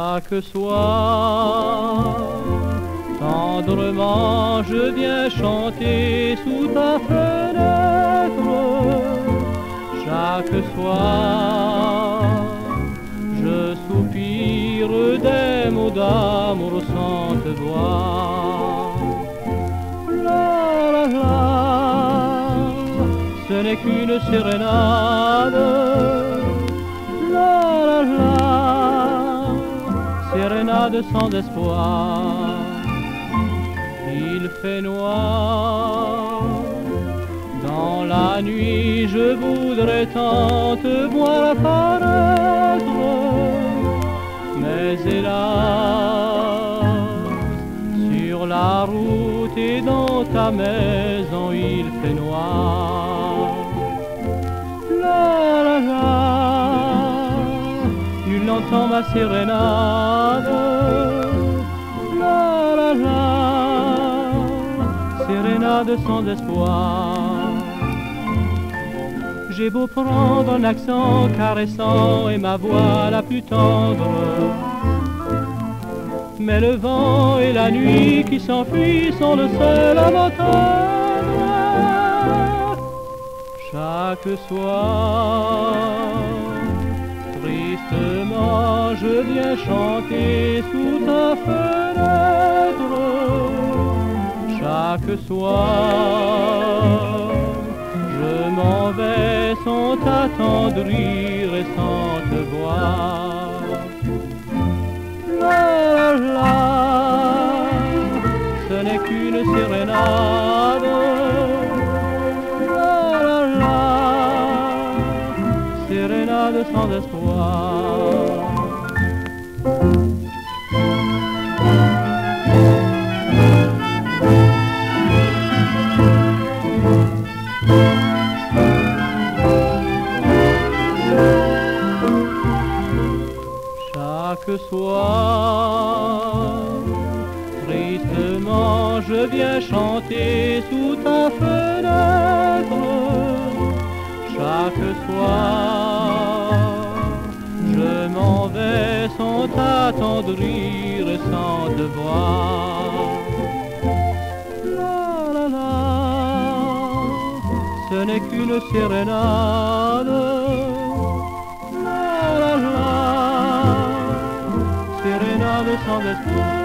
Chaque soir, tendrement je viens chanter sous ta fenêtre. Chaque soir, je soupire des mots d'amour sans te voir. La la la, ce n'est qu'une sérénade. La la la, sérénade sans espoir. Il fait noir. Dans la nuit, je voudrais tant te voir apparaître. Mais hélas, sur la route et dans ta maison, il fait noir. La la la, nul n'entend ma sérénade. Sérénade sans espoir. J'ai beau prendre un accent caressant et ma voix la plus tendre. Mais le vent et la nuit qui s'enfuient sont le seul à m'entendre. Chaque soir, tristement, je viens chanter sous ta fenêtre. Chaque soir, je m'en vais sans t'attendrir et sans te voir. La, ce n'est qu'une sérénade. La, sérénade sans espoir. Chaque soir, tristement, je viens chanter sous ta fenêtre. Chaque soir, je m'en vais sans t'attendrir et sans te voir. La la la, ce n'est qu'une sérénade. Sans espoir.